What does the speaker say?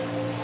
Thank you.